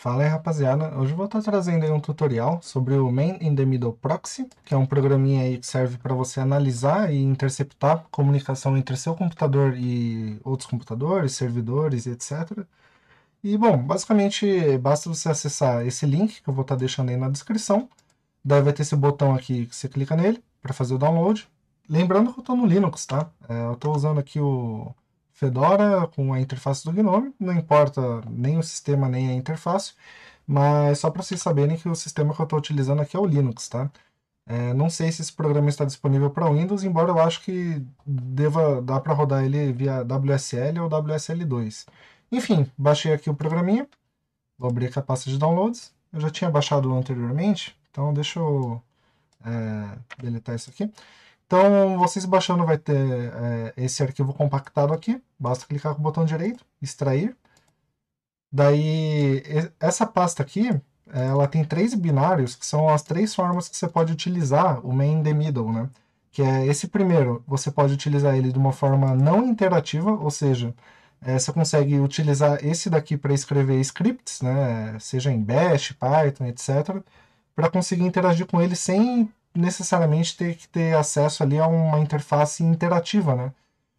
Fala aí rapaziada, hoje eu vou estar trazendo um tutorial sobre o Main in the Middle Proxy, que é um programinha aí que serve para você analisar e interceptar comunicação entre seu computador e outros computadores, servidores etc. E bom, basicamente basta você acessar esse link que eu vou estar deixando aí na descrição, daí vai ter esse botão aqui que você clica nele para fazer o download. Lembrando que eu estou no Linux, tá? É, eu estou usando aqui o Fedora com a interface do GNOME, não importa nem o sistema nem a interface, mas só para vocês saberem que o sistema que eu estou utilizando aqui é o Linux, tá? É, não sei se esse programa está disponível para Windows, embora eu acho que deva dar para rodar ele via WSL ou WSL2. Enfim, baixei aqui o programinha, vou abrir aqui a pasta de downloads. Eu já tinha baixado anteriormente, então deixa eu é, deletar isso aqui. Então, vocês baixando vai ter é, esse arquivo compactado aqui. Basta clicar com o botão direito, extrair. Daí, essa pasta aqui, ela tem três binários, que são as três formas que você pode utilizar o main in the middle, né? Que é esse primeiro, você pode utilizar ele de uma forma não interativa, ou seja, é, você consegue utilizar esse daqui para escrever scripts, né? Seja em Bash, Python, etc., para conseguir interagir com ele sem necessariamente ter que ter acesso ali a uma interface interativa, né?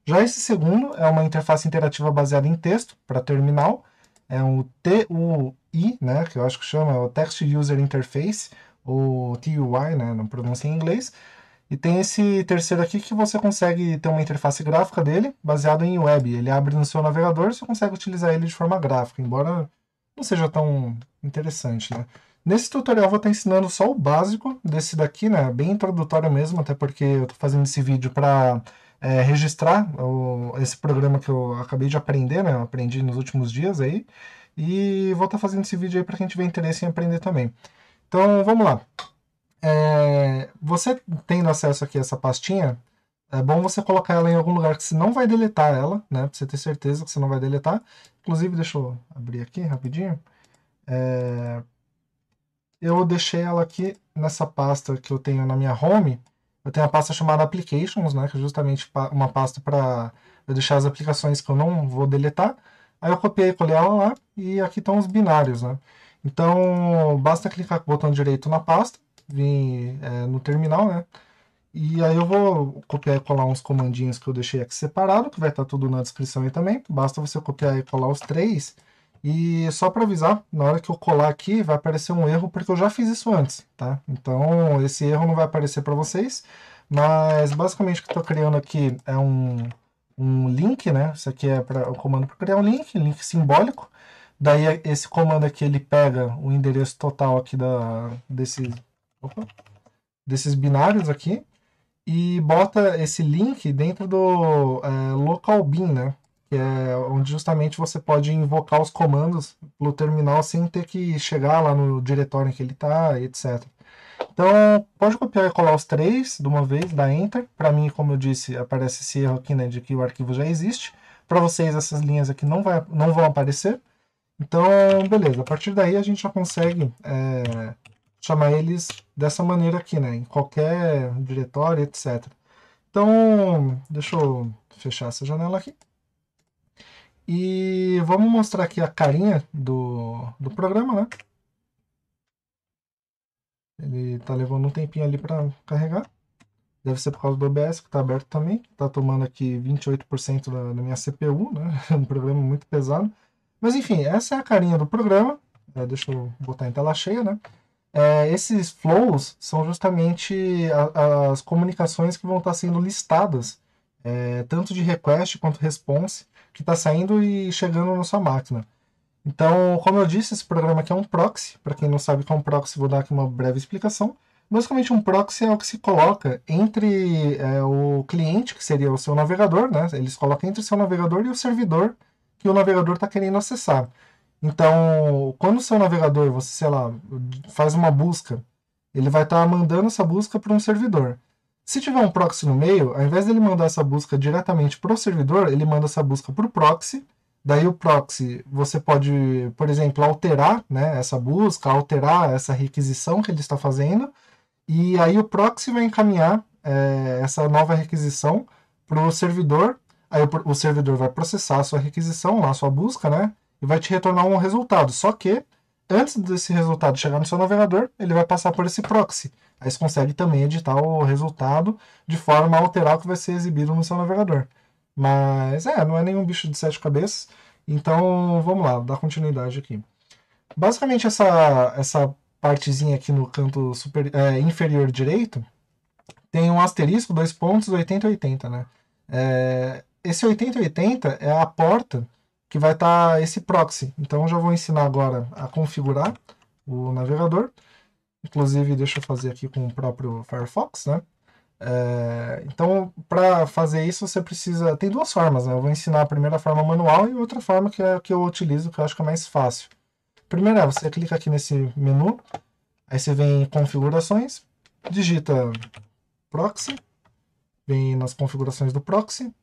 Já esse segundo é uma interface interativa baseada em texto para terminal, é um TUI, né, que eu acho que chama o Text User Interface, ou TUI, né, não pronuncia em inglês. E tem esse terceiro aqui que você consegue ter uma interface gráfica dele, baseado em web. Ele abre no seu navegador, você consegue utilizar ele de forma gráfica, embora não seja tão interessante, né? Nesse tutorial eu vou estar ensinando só o básico desse daqui, né? Bem introdutório mesmo, até porque eu estou fazendo esse vídeo para é, registrar o, esse programa que eu acabei de aprender, né? Eu aprendi nos últimos dias aí. E vou estar fazendo esse vídeo aí para quem tiver interesse em aprender também. Então, vamos lá. É, você tendo acesso aqui a essa pastinha, é bom você colocar ela em algum lugar que você não vai deletar ela, né? Pra você ter certeza que você não vai deletar. Inclusive, deixa eu abrir aqui rapidinho. É, eu deixei ela aqui nessa pasta que eu tenho na minha home. Eu tenho a pasta chamada Applications, né, que é justamente uma pasta para eu deixar as aplicações que eu não vou deletar. Aí eu copiei, colei ela lá e aqui estão os binários, né? Então basta clicar com o botão direito na pasta, vir é, no terminal, né? E aí eu vou copiar e colar uns comandinhos que eu deixei aqui separado, que vai estar tudo na descrição aí também. Basta você copiar e colar os três e só para avisar, na hora que eu colar aqui vai aparecer um erro porque eu já fiz isso antes, tá? Então esse erro não vai aparecer para vocês, mas basicamente o que eu estou criando aqui é um, um link, né? Isso aqui é o comando para criar um link, link simbólico. Daí esse comando aqui ele pega o endereço total aqui da, desse, opa, desses binários aqui e bota esse link dentro do é, local bin, né? Que é onde justamente você pode invocar os comandos pelo terminal sem ter que chegar lá no diretório em que ele está, etc. Então, pode copiar e colar os três de uma vez, dá Enter. Para mim, como eu disse, aparece esse erro aqui, né, de que o arquivo já existe. Para vocês, essas linhas aqui não, vai, não vão aparecer. Então, beleza. A partir daí, a gente já consegue é, chamar eles dessa maneira aqui, né, em qualquer diretório, etc. Então, deixa eu fechar essa janela aqui. E vamos mostrar aqui a carinha do, do programa, né? Ele tá levando um tempinho ali para carregar. Deve ser por causa do OBS, que está aberto também. Está tomando aqui 28% da, da minha CPU, né? um programa muito pesado. Mas enfim, essa é a carinha do programa. É, deixa eu botar em tela cheia, né? É, esses flows são justamente a, as comunicações que vão estar sendo listadas, é, tanto de request quanto response, que está saindo e chegando na sua máquina. Então, como eu disse, esse programa aqui é um proxy. Para quem não sabe o que é um proxy, vou dar aqui uma breve explicação. Basicamente, um proxy é o que se coloca entre é, o cliente, que seria o seu navegador, né? Eles colocam entre o seu navegador e o servidor que o navegador está querendo acessar. Então, quando o seu navegador, você, sei lá, faz uma busca, ele vai estar tá mandando essa busca para um servidor. Se tiver um proxy no meio, ao invés dele mandar essa busca diretamente para o servidor, ele manda essa busca para o proxy. Daí o proxy, você pode, por exemplo, alterar né, essa busca, alterar essa requisição que ele está fazendo. E aí o proxy vai encaminhar é, essa nova requisição para o servidor. Aí o, o, servidor vai processar a sua requisição, a sua busca, né? E vai te retornar um resultado. Só que antes desse resultado chegar no seu navegador, ele vai passar por esse proxy. Aí você consegue também editar o resultado de forma a alterar o que vai ser exibido no seu navegador. Mas é, não é nenhum bicho de sete cabeças. Então vamos lá, dar continuidade aqui. Basicamente essa, essa partezinha aqui no canto super, é, inferior direito tem um asterisco, dois pontos, 80 e 80, né? É, esse 80 e 80 é a porta que vai estar tá esse proxy. Então já vou ensinar agora a configurar o navegador. Inclusive, deixa eu fazer aqui com o próprio Firefox, né? É, então, para fazer isso, você precisa. Tem duas formas, né? Eu vou ensinar a primeira forma manual e outra forma que é a que eu utilizo, que eu acho que é mais fácil. Primeiro é você clica aqui nesse menu, aí você vem em configurações, digita proxy, vem nas configurações do proxy,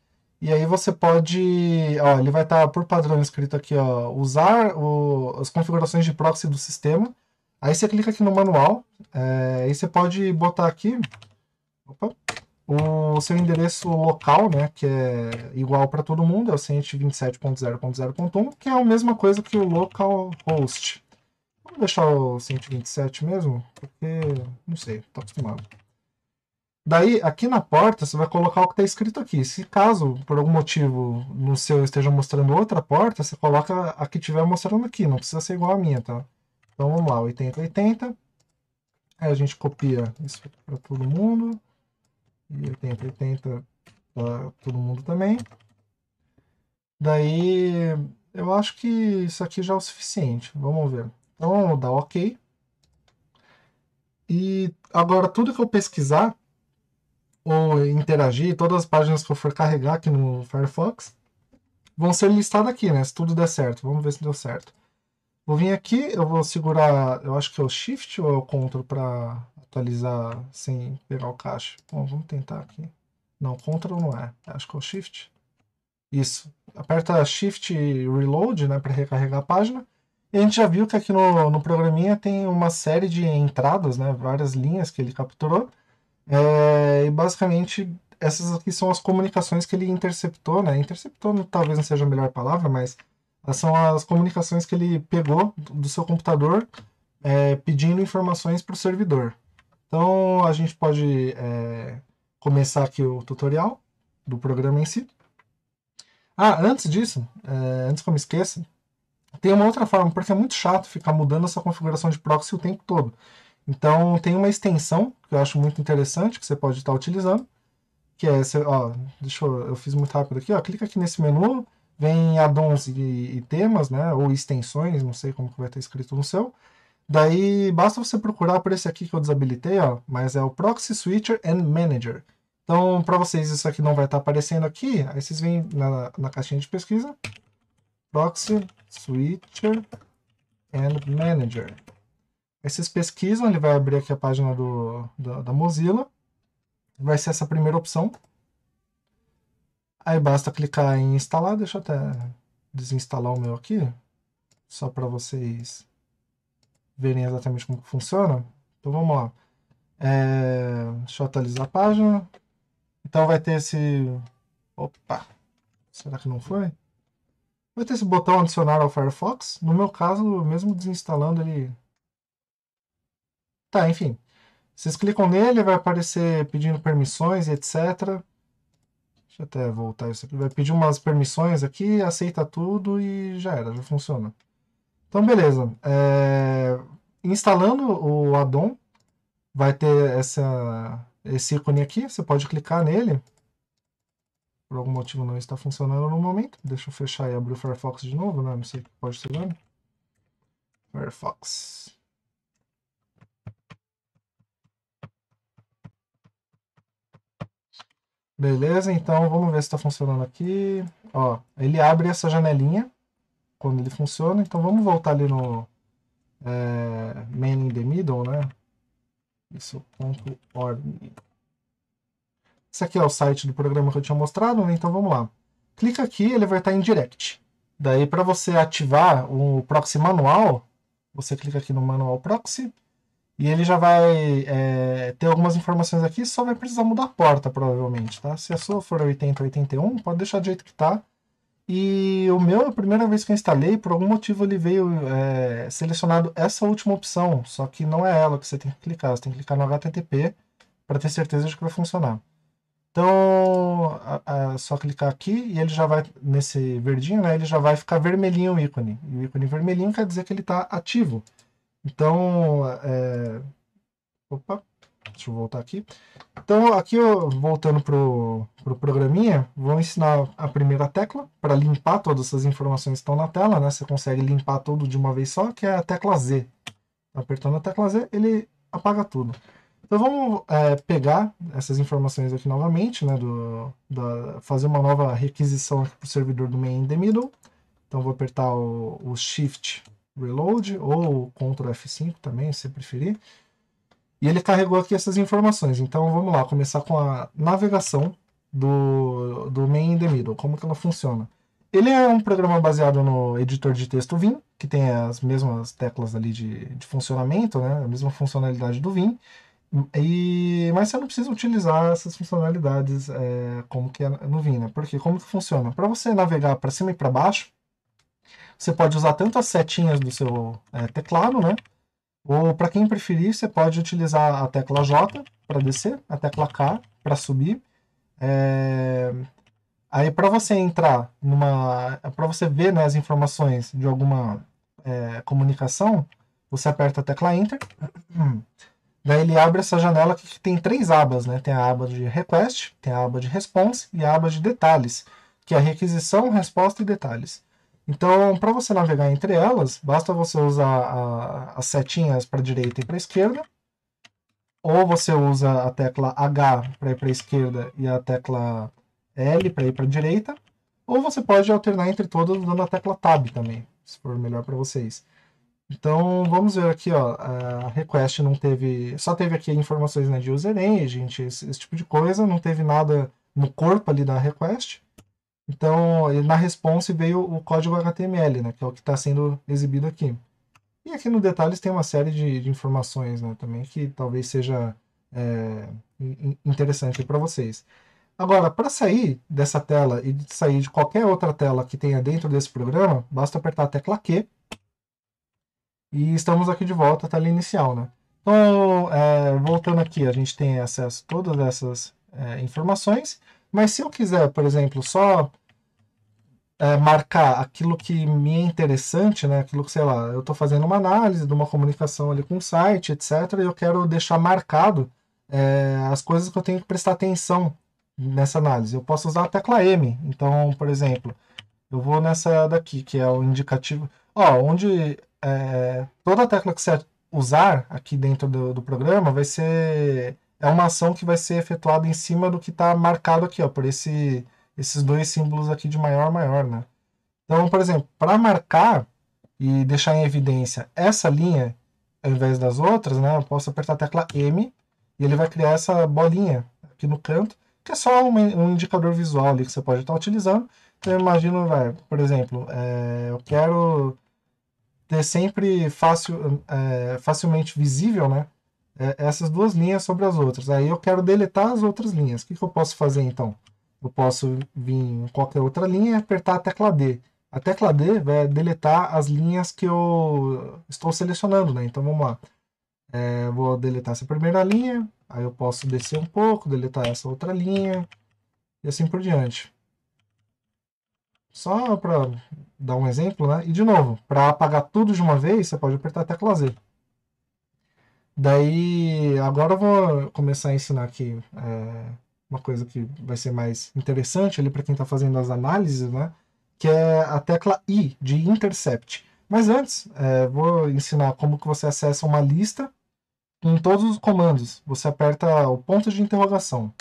e aí você pode, ó, ele vai estar tá por padrão escrito aqui, ó, usar o, as configurações de proxy do sistema. Aí você clica aqui no manual, é, aí você pode botar aqui opa, o seu endereço local, né, que é igual para todo mundo, é o 127.0.0.1, que é a mesma coisa que o localhost. Vamos deixar o 127 mesmo, porque não sei, tô acostumado. Daí, aqui na porta, você vai colocar o que está escrito aqui. Se caso, por algum motivo, no seu esteja mostrando outra porta, você coloca a que estiver mostrando aqui. Não precisa ser igual a minha, tá? Então, vamos lá, 80, 80. Aí a gente copia isso para todo mundo. E 80, 80 para todo mundo também. Daí, eu acho que isso aqui já é o suficiente. Vamos ver. Então, vamos dar OK. E agora, tudo que eu pesquisar ou interagir, todas as páginas que eu for carregar aqui no Firefox vão ser listadas aqui, né? Se tudo der certo. Vamos ver se deu certo. Vou vir aqui, eu vou segurar, eu acho que é o Shift ou é o Ctrl para atualizar sem pegar o cache. Bom, vamos tentar aqui. Não, Ctrl não é. Acho que é o Shift. Isso. Aperta Shift Reload, né, para recarregar a página. E a gente já viu que aqui no, no programinha tem uma série de entradas, né, várias linhas que ele capturou. É, e basicamente essas aqui são as comunicações que ele interceptou, né? Interceptou talvez não seja a melhor palavra, mas são as comunicações que ele pegou do seu computador é, pedindo informações para o servidor. Então a gente pode é, começar aqui o tutorial do programa em si. Ah, antes disso, é, antes que eu me esqueça, tem uma outra forma, porque é muito chato ficar mudando essa configuração de proxy o tempo todo. Então tem uma extensão que eu acho muito interessante que você pode estar utilizando, que é, ó, deixa eu, eu fiz muito rápido aqui, ó, clica aqui nesse menu, vem addons e, e, temas, né, ou extensões, não sei como que vai estar escrito no seu. Daí basta você procurar por esse aqui que eu desabilitei, ó, mas é o Proxy Switcher and Manager. Então, para vocês isso aqui não vai estar aparecendo aqui, aí vocês vêm na, na caixinha de pesquisa, Proxy Switcher and Manager. Aí vocês pesquisam, ele vai abrir aqui a página do, da Mozilla. Vai ser essa primeira opção. Aí basta clicar em instalar. Deixa eu até desinstalar o meu aqui. Só para vocês verem exatamente como funciona. Então vamos lá. É, deixa eu atualizar a página. Então vai ter esse... Opa! Será que não foi? Vai ter esse botão adicionar ao Firefox. No meu caso, mesmo desinstalando, ele Tá, enfim. Vocês clicam nele, vai aparecer pedindo permissões e etc. Deixa eu até voltar isso aqui. Vai pedir umas permissões aqui, aceita tudo e já era, já funciona. Então, beleza. É... Instalando o addon, vai ter essa, esse ícone aqui. Você pode clicar nele. Por algum motivo não está funcionando no momento. Deixa eu fechar e abrir o Firefox de novo, né? Não sei o que pode ser dando. Firefox. Beleza, então vamos ver se está funcionando aqui. Ó, ele abre essa janelinha quando ele funciona. Então vamos voltar ali no é, main in the middle, né? Isso, ponto org. Esse aqui é o site do programa que eu tinha mostrado, né? Então vamos lá. Clica aqui, ele vai estar em direct. Daí para você ativar o proxy manual, você clica aqui no manual proxy. E ele já vai é, ter algumas informações aqui, só vai precisar mudar a porta, provavelmente, tá? Se a sua for 80 81, pode deixar do jeito que tá. E o meu, a primeira vez que eu instalei, por algum motivo ele veio é, selecionado essa última opção, só que não é ela que você tem que clicar, você tem que clicar no HTTP para ter certeza de que vai funcionar. Então, é só clicar aqui e ele já vai, nesse verdinho, né, ele já vai ficar vermelhinho o ícone. E o ícone vermelhinho quer dizer que ele está ativo. Então, é... opa, deixa eu voltar aqui. Então, aqui, eu, voltando para o pro programinha, vou ensinar a primeira tecla para limpar todas essas informações que estão na tela. Né? Você consegue limpar tudo de uma vez só, que é a tecla Z. Apertando a tecla Z, ele apaga tudo. Então vamos é, pegar essas informações aqui novamente, né, do, da, fazer uma nova requisição para o servidor do main in the middle. Então vou apertar o, o Shift Reload ou Ctrl F5 também, se preferir. E ele carregou aqui essas informações. Então vamos lá, começar com a navegação do, do main in the middle, como que ela funciona. Ele é um programa baseado no editor de texto Vim, que tem as mesmas teclas ali de, de funcionamento, né, a mesma funcionalidade do Vim. E, mas você não precisa utilizar essas funcionalidades é, como que é no Vim, né? Porque como que funciona? Para você navegar para cima e para baixo, você pode usar tanto as setinhas do seu é, teclado, né? Ou para quem preferir, você pode utilizar a tecla J para descer, a tecla K para subir. É... Aí para você entrar numa, para você ver né, as informações de alguma é, comunicação, você aperta a tecla Enter. Daí ele abre essa janela que tem três abas, né? Tem a aba de request, tem a aba de response e a aba de detalhes, que é requisição, resposta e detalhes. Então, para você navegar entre elas, basta você usar a, as setinhas para direita e para esquerda, ou você usa a tecla H para ir para a esquerda e a tecla L para ir para a direita, ou você pode alternar entre todas dando a tecla Tab também, se for melhor para vocês. Então vamos ver aqui, ó, a request não teve, só teve aqui informações né, de user agent, esse, esse tipo de coisa, não teve nada no corpo ali da request. Então na response veio o código HTML, né, que é o que está sendo exibido aqui. E aqui no detalhes tem uma série de, de informações né, também que talvez seja é, interessante para vocês. Agora, para sair dessa tela e sair de qualquer outra tela que tenha dentro desse programa, basta apertar a tecla Q e estamos aqui de volta à tela inicial, né? Então, é, voltando aqui, a gente tem acesso a todas essas é, informações, mas se eu quiser, por exemplo, só é, marcar aquilo que me é interessante, né? Aquilo que, sei lá, eu estou fazendo uma análise de uma comunicação ali com o site, etc. E eu quero deixar marcado é, as coisas que eu tenho que prestar atenção nessa análise. Eu posso usar a tecla M. Então, por exemplo, eu vou nessa daqui, que é o indicativo. Ó, onde é, toda tecla que você usar aqui dentro do, do, programa vai ser é uma ação que vai ser efetuada em cima do que está marcado aqui, ó, por esse, esses dois símbolos aqui de maior a maior, né? Então, por exemplo, para marcar e deixar em evidência essa linha ao invés das outras, né, eu posso apertar a tecla M e ele vai criar essa bolinha aqui no canto, que é só um, um indicador visual ali que você pode estar utilizando. Então, eu imagino, vai, por exemplo, é, eu quero ter sempre fácil, é, facilmente visível, né? É, essas duas linhas sobre as outras. Aí eu quero deletar as outras linhas. O que, que eu posso fazer então? Eu posso vir em qualquer outra linha e apertar a tecla D. A tecla D vai deletar as linhas que eu estou selecionando, né? Então vamos lá. É, vou deletar essa primeira linha, aí eu posso descer um pouco, deletar essa outra linha e assim por diante. Só para dar um exemplo, né? E de novo, para apagar tudo de uma vez, você pode apertar a tecla Z. Daí, agora eu vou começar a ensinar aqui é, uma coisa que vai ser mais interessante ali para quem está fazendo as análises, né? Que é a tecla I de Intercept. Mas antes, é, vou ensinar como que você acessa uma lista com todos os comandos. Você aperta o ponto de interrogação.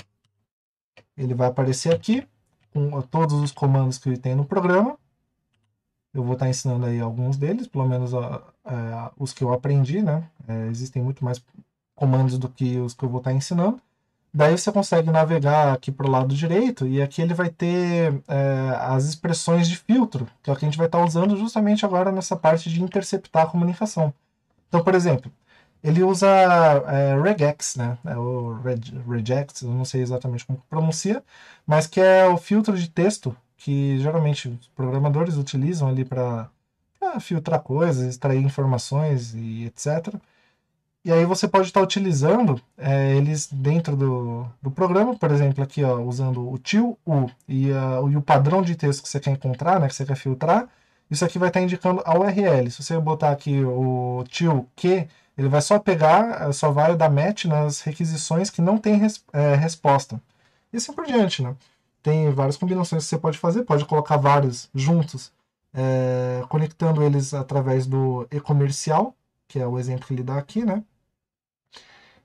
Ele vai aparecer aqui com todos os comandos que ele tem no programa. Eu vou estar ensinando aí alguns deles, pelo menos os que eu aprendi, né? É, existem muito mais comandos do que os que eu vou estar ensinando. Daí você consegue navegar aqui para o lado direito e aqui ele vai ter é, as expressões de filtro, que é o que a gente vai estar usando justamente agora nessa parte de interceptar a comunicação. Então, por exemplo, ele usa é, regex, né? É o reg, regex, eu não sei exatamente como pronuncia, mas que é o filtro de texto que geralmente os programadores utilizam ali para filtrar coisas, extrair informações e etc. E aí você pode estar utilizando é, eles dentro do, do programa, por exemplo, aqui ó, usando o til u e, uh, e o padrão de texto que você quer encontrar, né, que você quer filtrar, isso aqui vai estar indicando a URL. Se você botar aqui o til q, ele vai só pegar, só vai dar match nas requisições que não tem res, é, resposta. E assim por diante, né? Tem várias combinações que você pode fazer, pode colocar vários juntos, é, conectando eles através do e-comercial, que é o exemplo que ele dá aqui, né?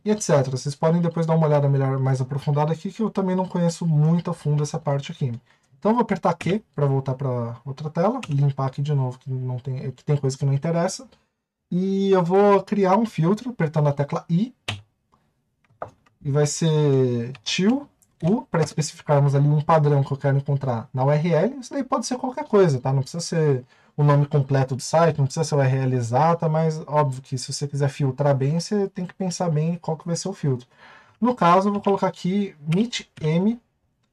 E etc. Vocês podem depois dar uma olhada melhor, mais aprofundada aqui, que eu também não conheço muito a fundo essa parte aqui. Então, vou apertar Q para voltar para outra tela, limpar aqui de novo, que, não tem, que tem coisa que não interessa. E eu vou criar um filtro, apertando a tecla I. E vai ser til U, para especificarmos ali um padrão que eu quero encontrar na URL. Isso daí pode ser qualquer coisa, tá? Não precisa ser o nome completo do site, não precisa ser a URL exata, mas óbvio que se você quiser filtrar bem, você tem que pensar bem qual que vai ser o filtro. No caso, eu vou colocar aqui meetm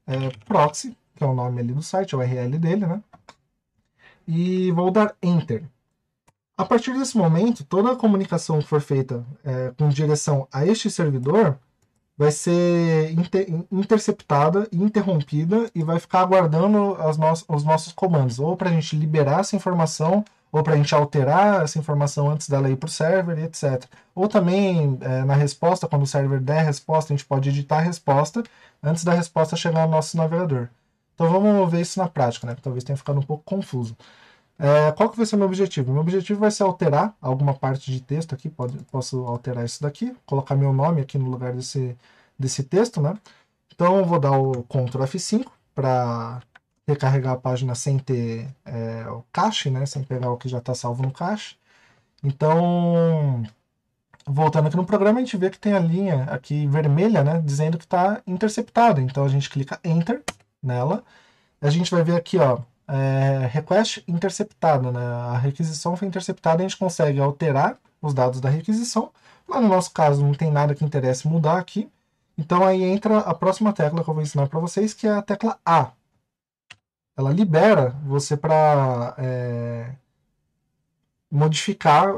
é, proxy, que é o nome ali do site, a URL dele, né? E vou dar Enter. A partir desse momento, toda a comunicação que for feita é, com direção a este servidor vai ser inter interceptada e interrompida e vai ficar aguardando no os nossos comandos, ou para a gente liberar essa informação, ou para a gente alterar essa informação antes dela ir para o server, etc. Ou também, é, na resposta, quando o server der a resposta, a gente pode editar a resposta antes da resposta chegar no nosso navegador. Então vamos ver isso na prática, né? Talvez tenha ficado um pouco confuso. É, qual que vai ser o meu objetivo? Meu objetivo vai ser alterar alguma parte de texto aqui, pode, posso alterar isso daqui, colocar meu nome aqui no lugar desse, desse texto, né? Então eu vou dar o Ctrl F5 para recarregar a página sem ter é, o cache, né? Sem pegar o que já está salvo no cache. Então, voltando aqui no programa, a gente vê que tem a linha aqui vermelha, né? Dizendo que está interceptado. Então a gente clica Enter nela. A gente vai ver aqui, ó, é, request interceptado, né? A requisição foi interceptada, a gente consegue alterar os dados da requisição. Mas no nosso caso não tem nada que interesse mudar aqui. Então aí entra a próxima tecla que eu vou ensinar para vocês, que é a tecla A. Ela libera você para é, modificar,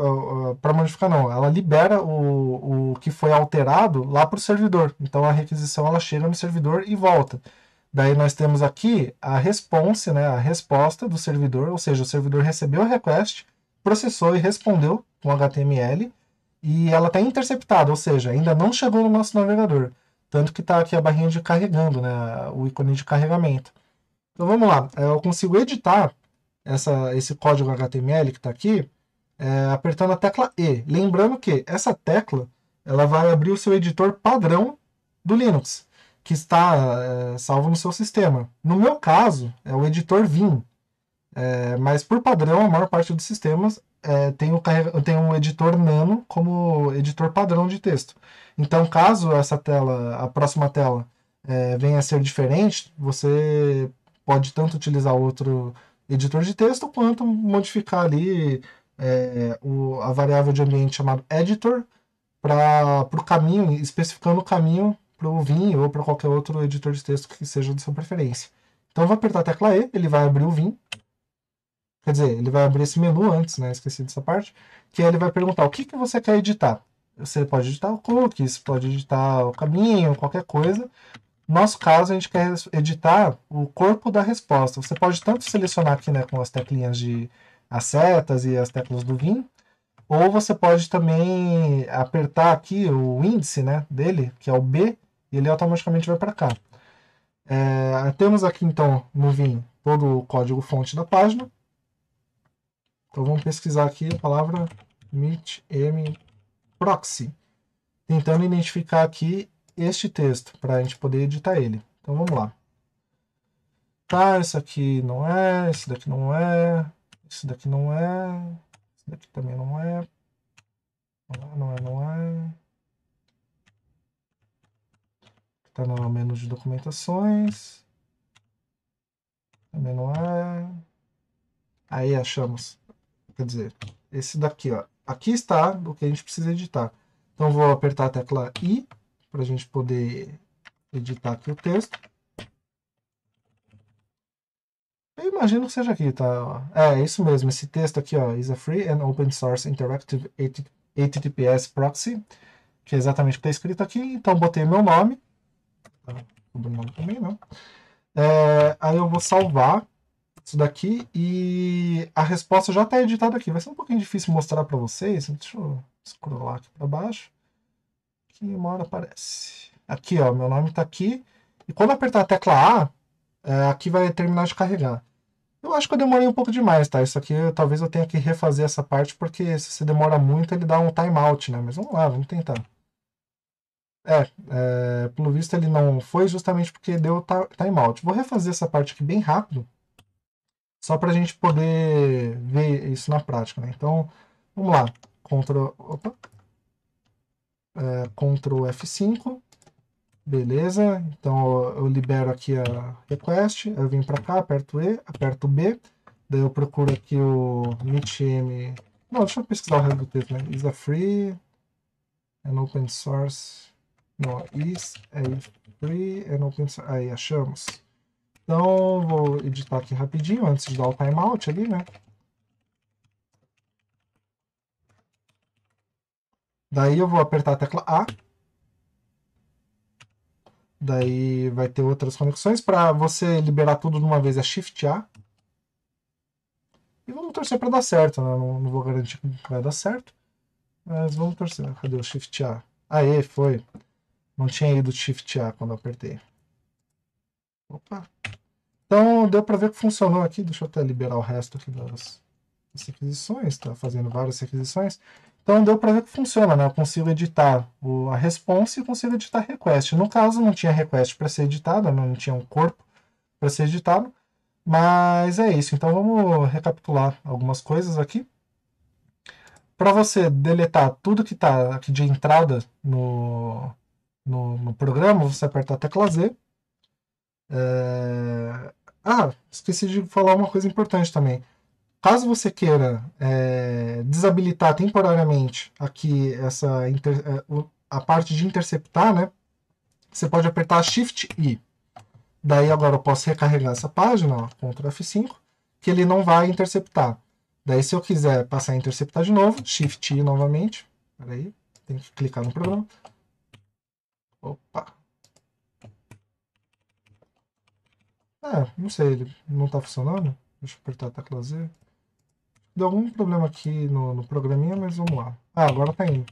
para modificar não, ela libera o, o que foi alterado lá para o servidor. Então a requisição ela chega no servidor e volta. Daí nós temos aqui a response, né, a resposta do servidor, ou seja, o servidor recebeu a request, processou e respondeu com HTML, e ela está interceptada, ou seja, ainda não chegou no nosso navegador. Tanto que está aqui a barrinha de carregando, né, o ícone de carregamento. Então vamos lá, é, eu consigo editar essa, esse código HTML que está aqui, é, apertando a tecla E. Lembrando que essa tecla ela vai abrir o seu editor padrão do Linux que está é, salvo no seu sistema. No meu caso, é o editor Vim. É, mas por padrão, a maior parte dos sistemas é, tem, o tem um editor Nano como editor padrão de texto. Então, caso essa tela, a próxima tela, é, venha a ser diferente, você pode tanto utilizar outro editor de texto quanto modificar ali é, o, a variável de ambiente chamado editor para o caminho, especificando o caminho para o Vim ou para qualquer outro editor de texto que seja de sua preferência. Então eu vou apertar a tecla E, ele vai abrir o Vim. Quer dizer, ele vai abrir esse menu antes, né? Esqueci dessa parte. Que ele vai perguntar o que, que você quer editar. Você pode editar o cookies, pode editar o caminho, qualquer coisa. No nosso caso, a gente quer editar o corpo da resposta. Você pode tanto selecionar aqui né, com as teclinhas de as setas e as teclas do Vim, ou você pode também apertar aqui o índice né, dele, que é o B, ele automaticamente vai para cá. É, temos aqui então no Vim todo o código fonte da página. Então vamos pesquisar aqui a palavra meetm proxy, tentando identificar aqui este texto para a gente poder editar ele. Então vamos lá. Tá, esse aqui não é, esse daqui não é, esse daqui não é, esse daqui também não é, não é, não é. Não é. Está no menu de documentações. Também não é. Aí achamos. Quer dizer, esse daqui, ó. Aqui está o que a gente precisa editar. Então vou apertar a tecla I para a gente poder editar aqui o texto. imagino que seja aqui, tá? É, é isso mesmo. Esse texto aqui, ó, is a free and open source interactive HTTPS proxy, que é exatamente o que está escrito aqui. Então, botei meu nome. Também, não. É, aí eu vou salvar isso daqui e a resposta já está editada aqui. Vai ser um pouquinho difícil mostrar para vocês. Deixa eu scrollar aqui para baixo. Que uma hora aparece. Aqui, ó, meu nome está aqui. E quando apertar a tecla A, é, aqui vai terminar de carregar. Eu acho que eu demorei um pouco demais, tá? Isso aqui talvez eu tenha que refazer essa parte, porque se você demora muito, ele dá um timeout, né? Mas vamos lá, vamos tentar. É, é, pelo visto ele não foi justamente porque deu timeout. Vou refazer essa parte aqui bem rápido, só para a gente poder ver isso na prática, né? Então, vamos lá. Ctrl, opa, é, Ctrl F5, Beleza, então eu libero aqui a request, eu vim para cá, aperto E, aperto B, daí eu procuro aqui o MeetM. Não, deixa eu pesquisar o resto do texto, né? Is a free and open source. Não, is a free open source. Aí, achamos. Então, vou editar aqui rapidinho, antes de dar o timeout ali, né? Daí eu vou apertar a tecla A Daí vai ter outras conexões. Para você liberar tudo de uma vez é Shift A. E vamos torcer para dar certo. Né? Não, não, vou garantir que vai dar certo. Mas vamos torcer. Cadê o Shift A? Aê, foi. Não tinha ido Shift A quando eu apertei. Opa. Então deu para ver que funcionou aqui. Deixa eu até liberar o resto aqui das, das requisições. Está fazendo várias requisições. Então deu para ver que funciona, né? Eu consigo editar o, a response e consigo editar request. No caso, não tinha request para ser editado, não tinha um corpo para ser editado. Mas é isso. Então vamos recapitular algumas coisas aqui. Para você deletar tudo que está aqui de entrada no, no, no, programa, você aperta a tecla Z. É... Ah, esqueci de falar uma coisa importante também. Caso você queira é, desabilitar temporariamente aqui essa inter, é, a parte de interceptar, né? Você pode apertar Shift I. Daí agora eu posso recarregar essa página, Ctrl F5, que ele não vai interceptar. Daí se eu quiser passar a interceptar de novo, Shift I novamente. Peraí, tem que clicar no programa. Opa. É, não sei, ele não está funcionando. Deixa eu apertar a tecla Z. Deu algum problema aqui no, no programinha, mas vamos lá. Ah, agora tá indo.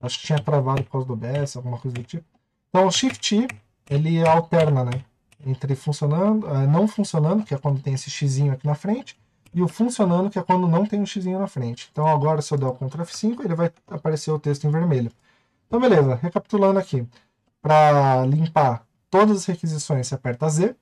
Acho que tinha travado por causa do OBS, alguma coisa do tipo. Então, o Shift, ele alterna, né? Entre funcionando, uh, não funcionando, que é quando tem esse X aqui na frente, e o funcionando, que é quando não tem um X na frente. Então, agora, se eu der o Ctrl F5, ele vai aparecer o texto em vermelho. Então, beleza. Recapitulando aqui. Para limpar todas as requisições, você aperta Z.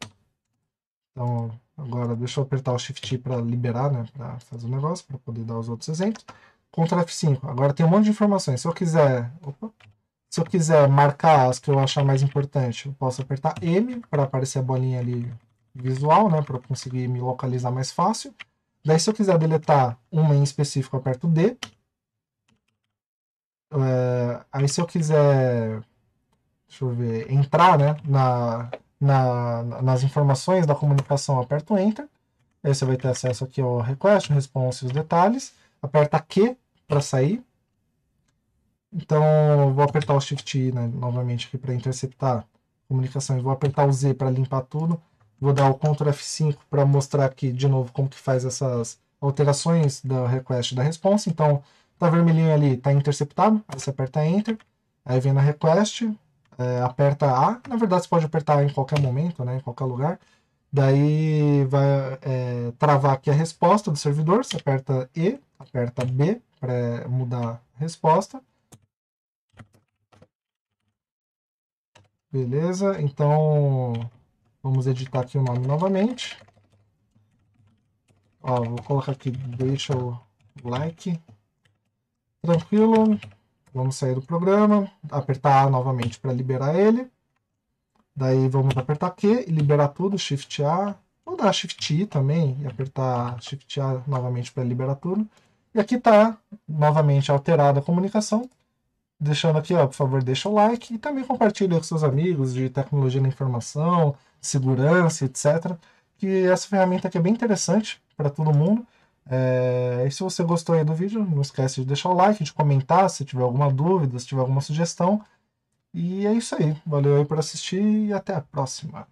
Então, Agora, deixa eu apertar o Shift para liberar, né? Para fazer o negócio, para poder dar os outros exemplos. Ctrl F5. Agora tem um monte de informações. Se eu quiser... Opa, se eu quiser marcar as que eu achar mais importante, eu posso apertar M para aparecer a bolinha ali visual, né? Para conseguir me localizar mais fácil. Daí, se eu quiser deletar uma em específico, eu aperto D. É, aí, se eu quiser... Deixa eu ver... Entrar, né? Na, na, nas informações da comunicação, aperta o Enter. Aí você vai ter acesso aqui ao request, response e os detalhes. Aperta Q para sair. Então, vou apertar o Shift I né, novamente aqui para interceptar comunicação. Vou apertar o Z para limpar tudo. Vou dar o Ctrl F5 para mostrar aqui de novo como que faz essas alterações da request e da response. Então, tá vermelhinho ali, tá interceptado. Aí você aperta Enter. Aí vem na request, é, aperta A, na verdade você pode apertar em qualquer momento, né, em qualquer lugar. Daí vai é, travar aqui a resposta do servidor, você aperta E, aperta B para mudar a resposta. Beleza, então vamos editar aqui o nome novamente. Ó, vou colocar aqui, deixa o like. Tranquilo. Vamos sair do programa, apertar A novamente para liberar ele. Daí vamos apertar Q e liberar tudo, Shift A. Ou dar Shift I também e apertar Shift A novamente para liberar tudo. E aqui está novamente alterada a comunicação. Deixando aqui, ó, por favor, deixa o like e também compartilhe com seus amigos de tecnologia da informação, segurança, etc. que essa ferramenta aqui é bem interessante para todo mundo. É, e se você gostou aí do vídeo, não esquece de deixar o like, de comentar se tiver alguma dúvida, se tiver alguma sugestão. E é isso aí. Valeu aí por assistir e até a próxima.